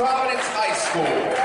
Providence High School.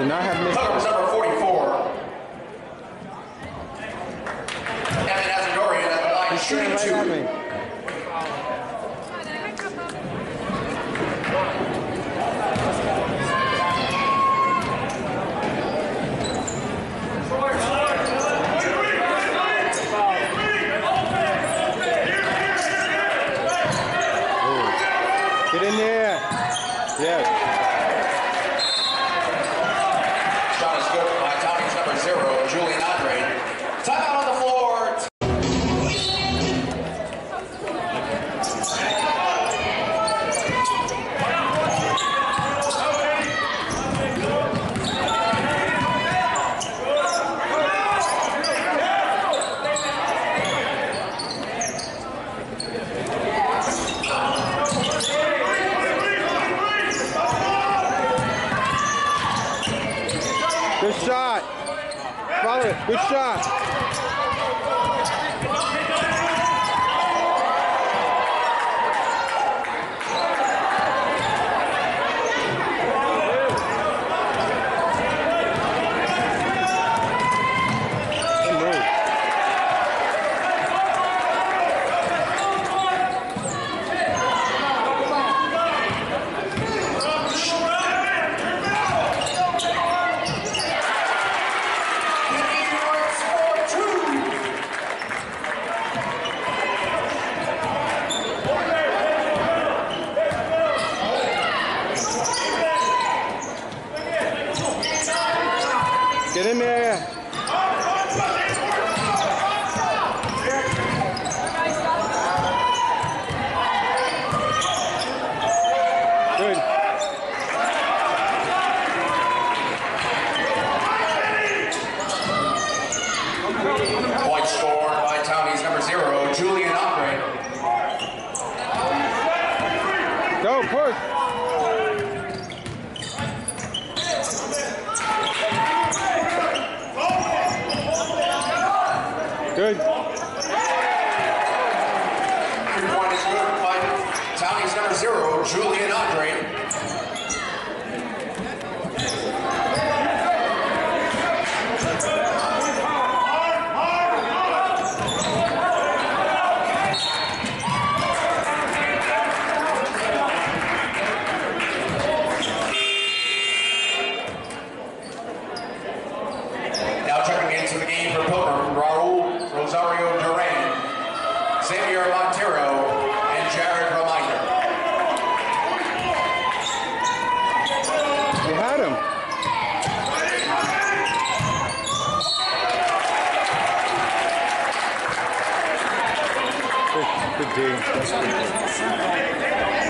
Should not have missed. Cover number 44. Evan Azadorian at line 32. big deal. That's big deal.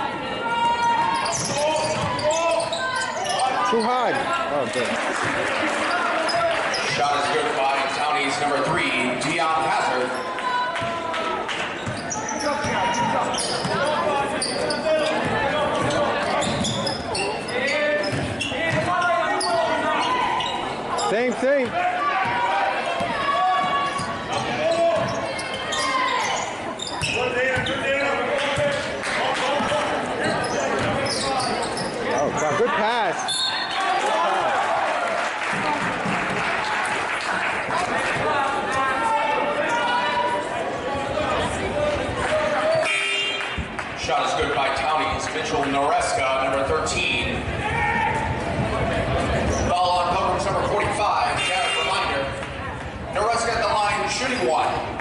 Shot is good by Townies number three, Dion Hazard. Shot is good by Townies. Mitchell Noreska, number 13. Ball on coverage number 45. Jazz reminder. Noreska at the line, shooting one.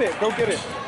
get it. Go get it.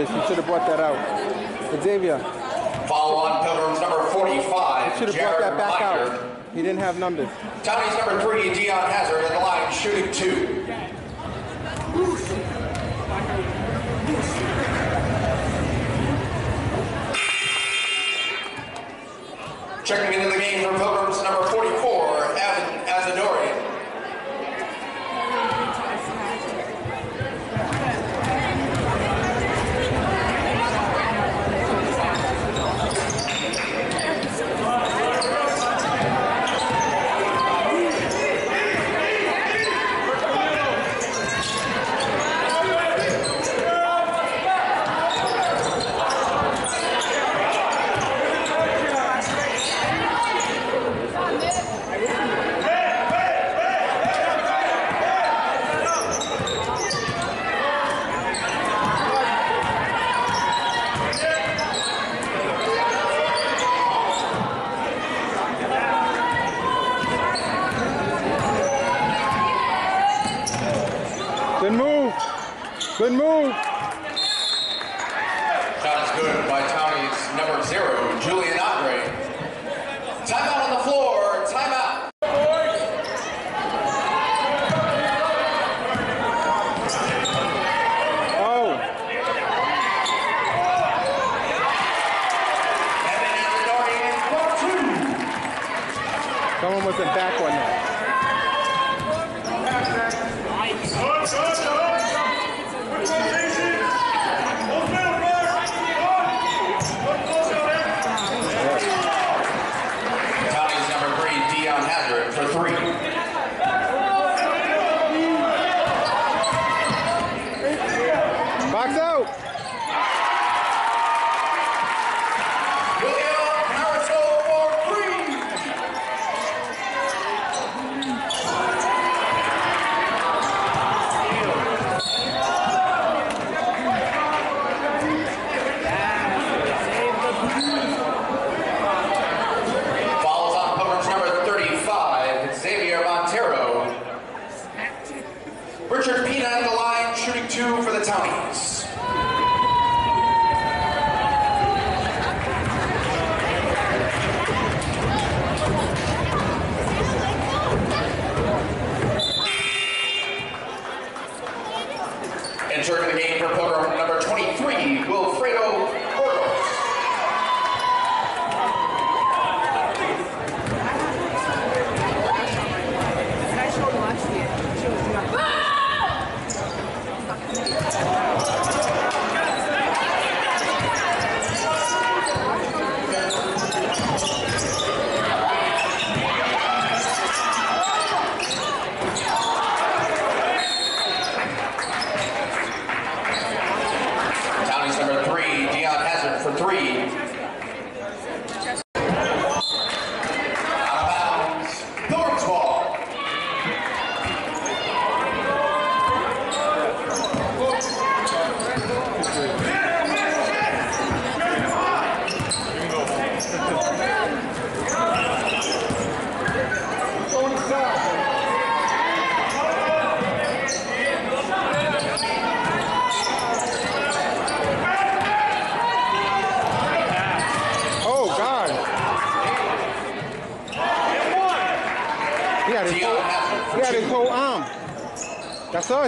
is. He should have brought that out. Xavier. Follow on Pilgrims number 45. He should have brought that back Miner. out. He didn't have numbers. Townies number three, Dion Hazard, in the line, shooting two. Checking into the game for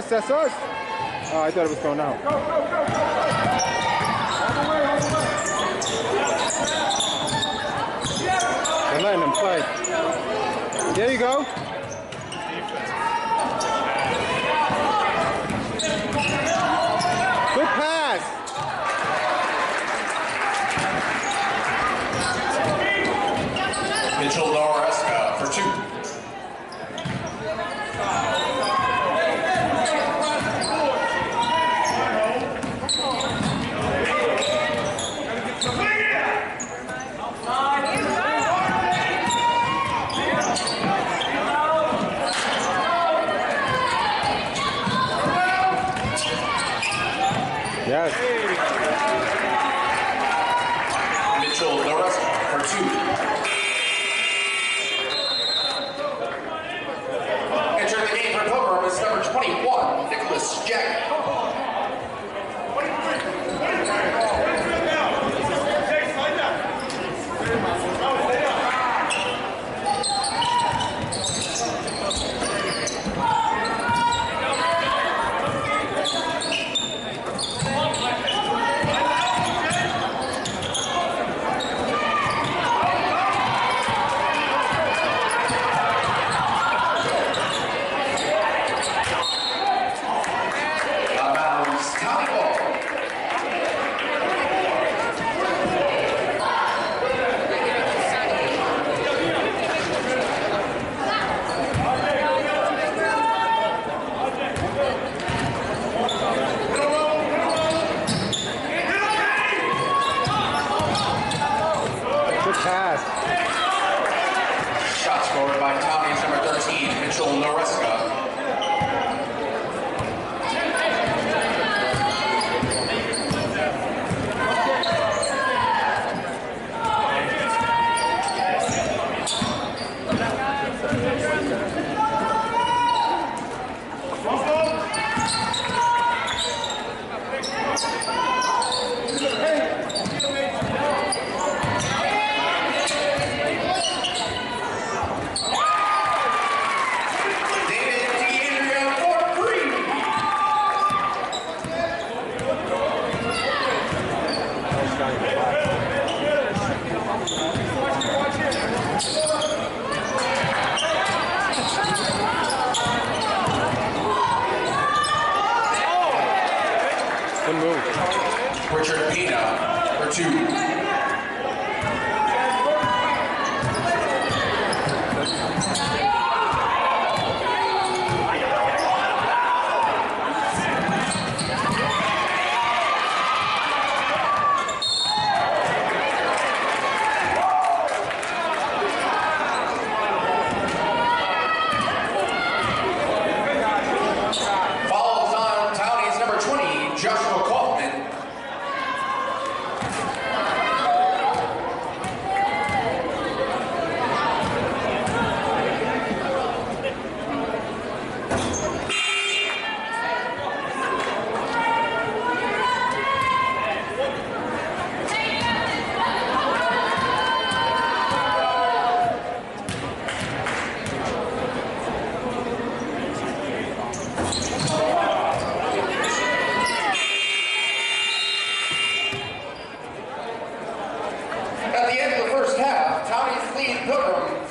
us, that's us. Oh, I thought it was going out. Go, go, go, go. All the way, all the way. They're letting him play. There you go. Good pass. Mitchell Laura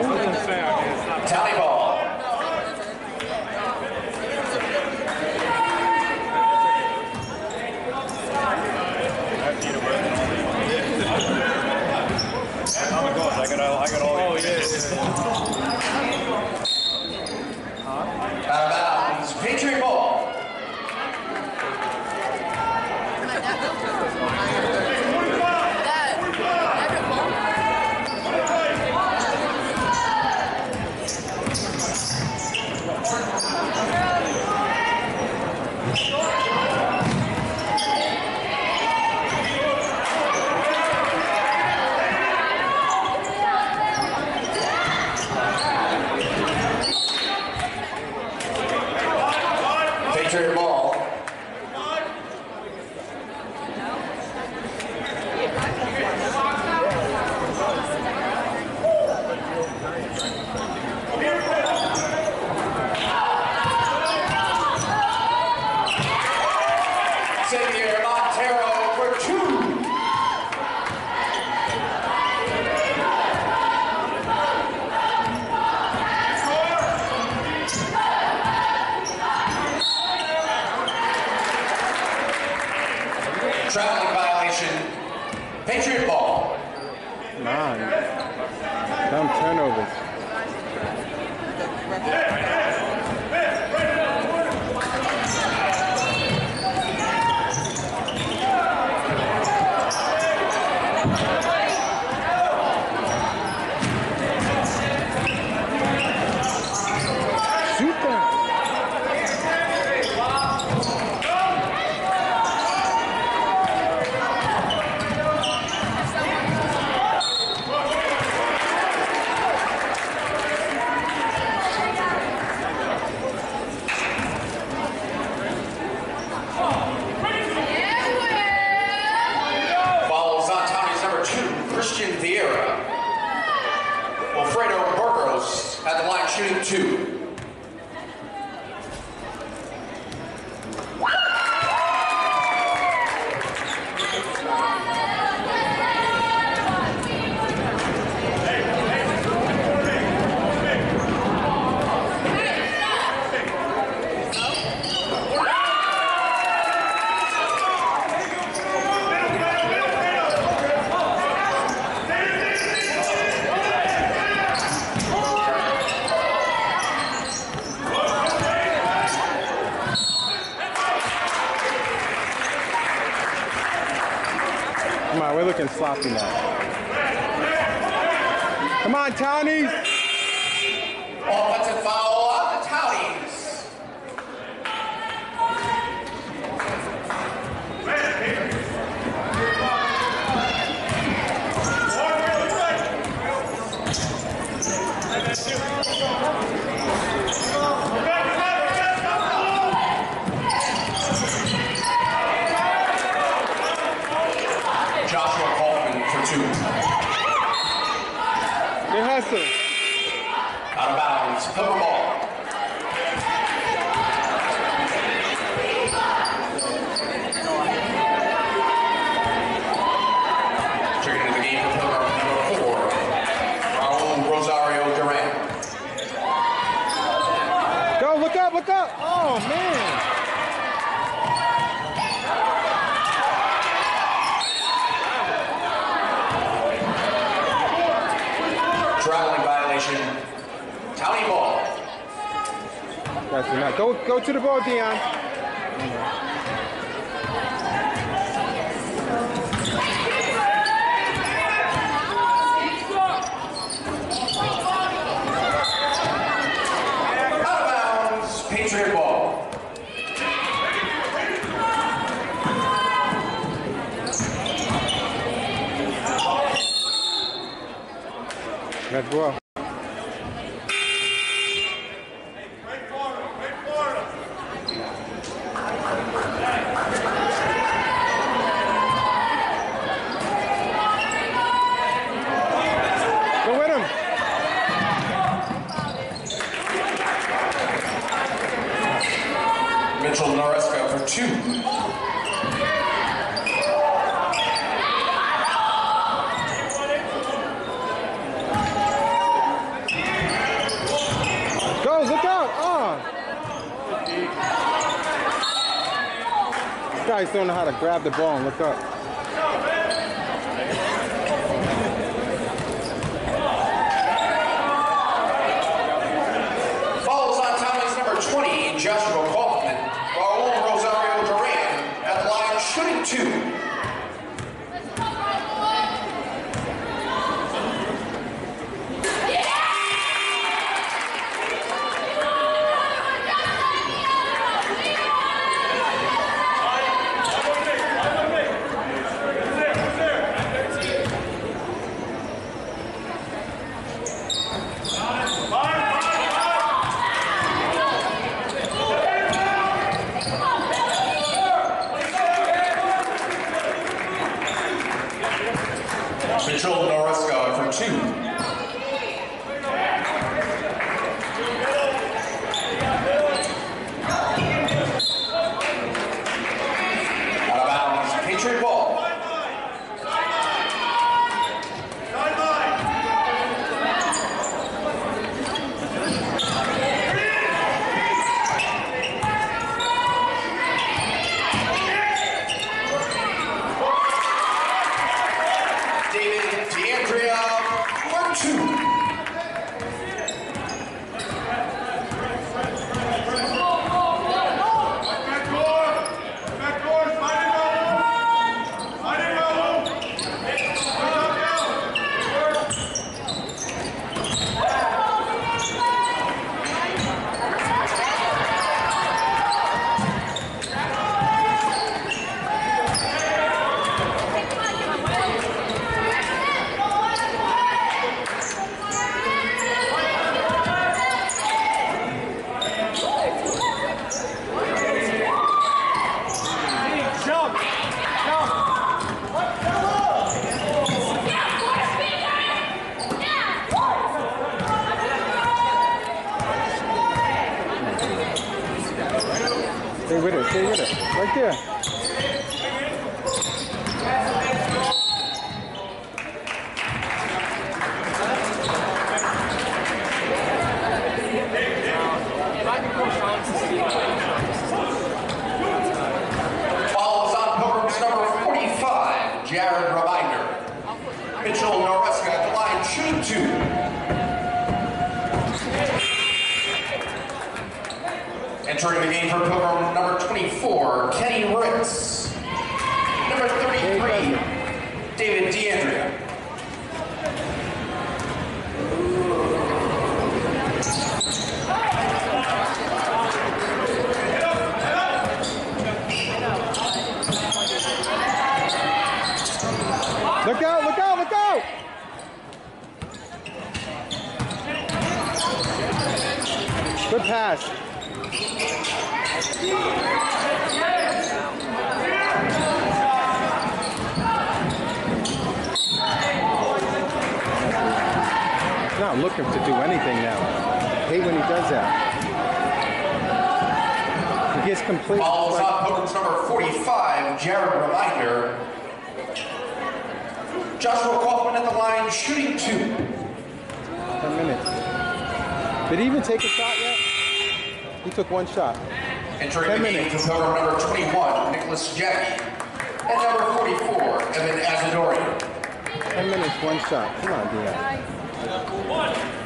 Tally ball. I'm a ghost. I got all. I got all. Oh yeah. we're looking sloppy now. Come on, Townies! right, go go to the ball, Dion. Patriot ball. Red ball. 对。Jared Reminder. Joshua Kaufman at the line, shooting two. Ten minutes. Did he even take a shot yet? He took one shot. Entering Ten the minutes. game from cover number 21, Nicholas Jackie, and number 44, Evan Azadori. Ten minutes, one shot. Come on, dude. One.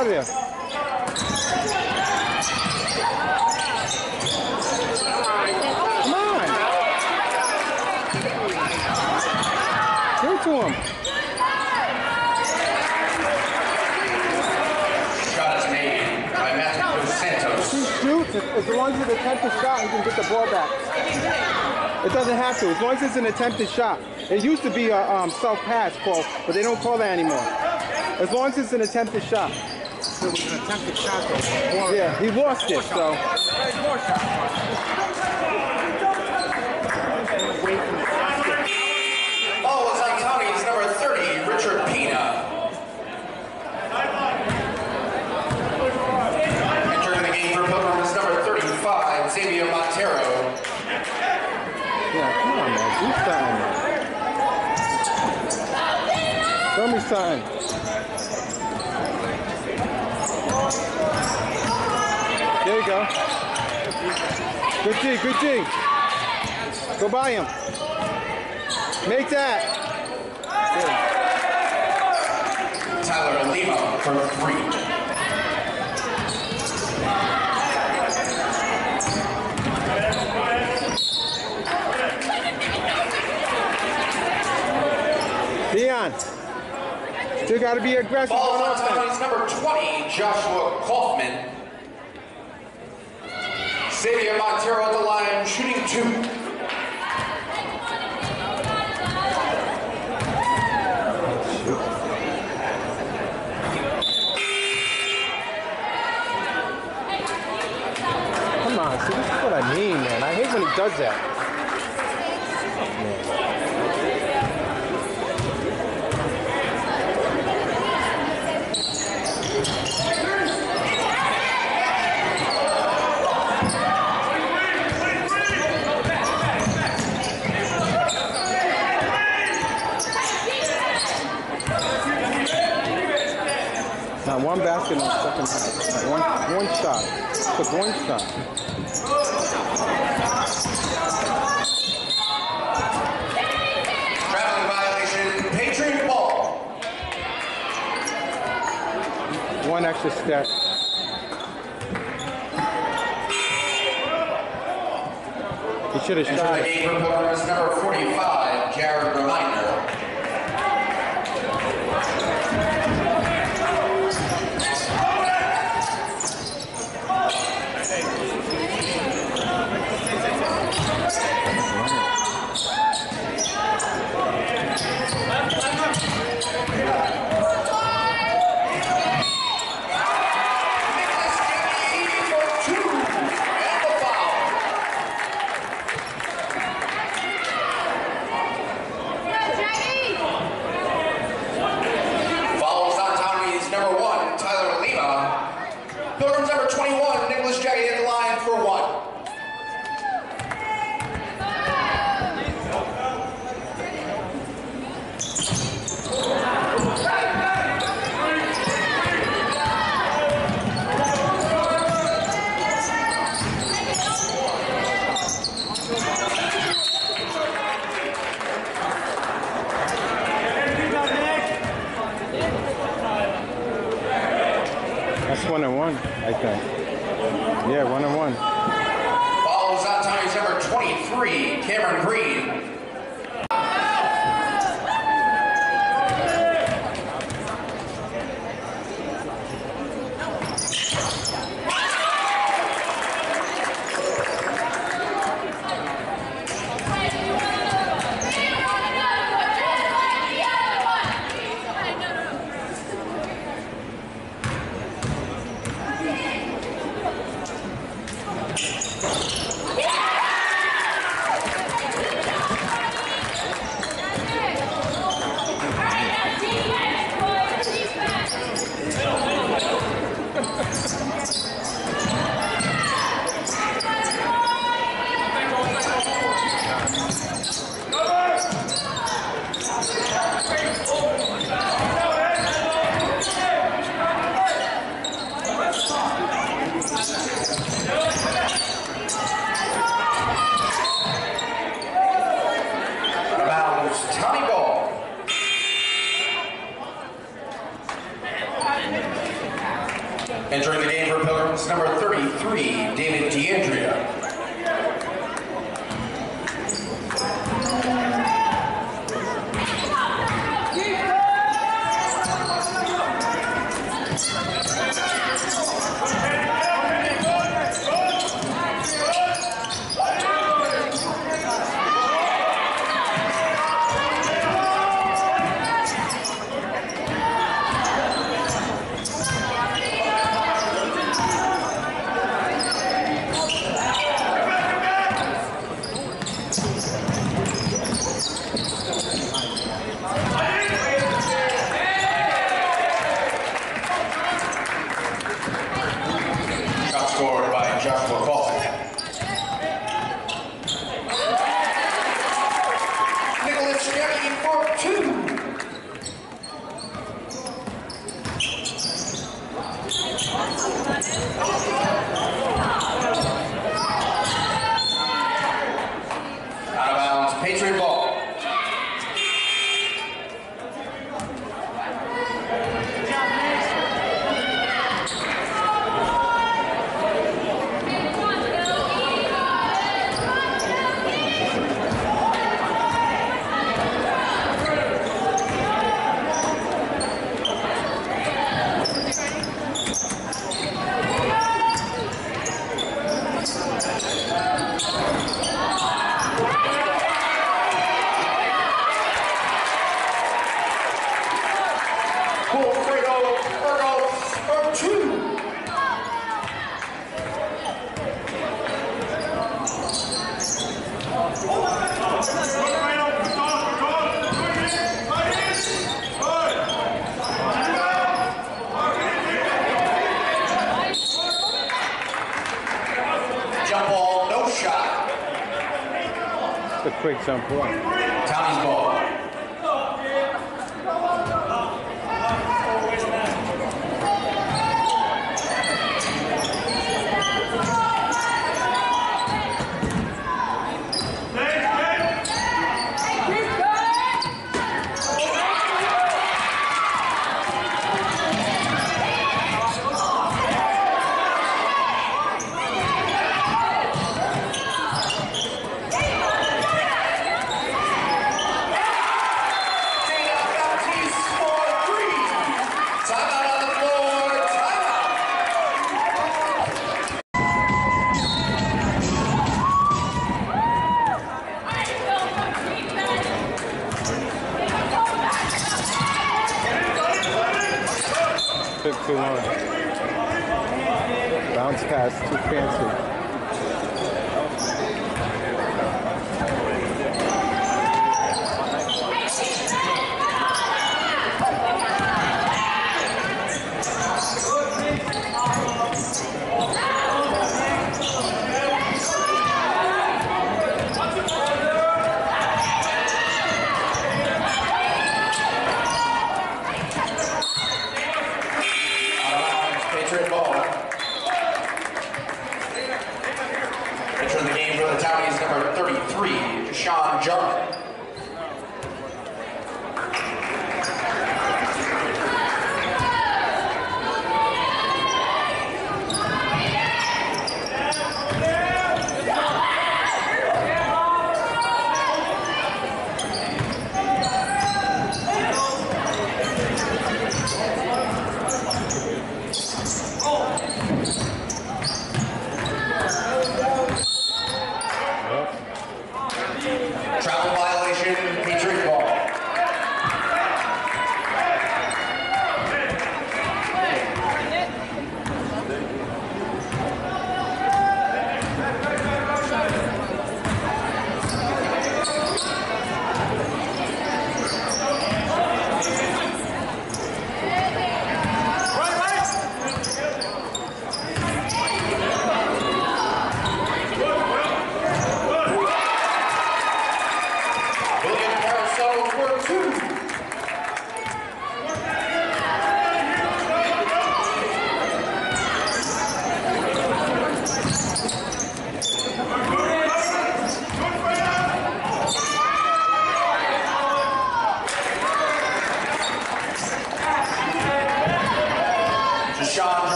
Go. Get out of there. Come on. Give it to him. Shot is made by Matthew Dos Santos. He shoots. As as long as it's an attempted shot, he can get the ball back. It doesn't have to. As long as it's an attempted shot. It used to be a um, self-pass call, but they don't call that anymore. As long as it's an attempted shot. It was an attempted shot though. More, Yeah, he lost it, so. more shot. Ball was on Townies number 30, Richard Pina. Entering the game for Pilgrim is number 35, Xavier Montero. Yeah, come on, man. Do something. Show me something. There you go. Good G, good G. Go by him. Make that. Good. Tyler Lima for three. Dion. Still got to be aggressive Ball on offense. Townies number 20, Joshua Kaufman. Xavier Montero at the line, shooting two. Come on, see, this is what I mean, man. I hate when he does that. Not one basket in the second half. One, one shot. Took one shot. Traveling violation, Patriot ball. One extra step. He should have Entering shot the game Pilgrim is number 45, Jared Reminder.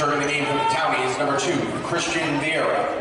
entering the name from the county is number two, Christian Vieira.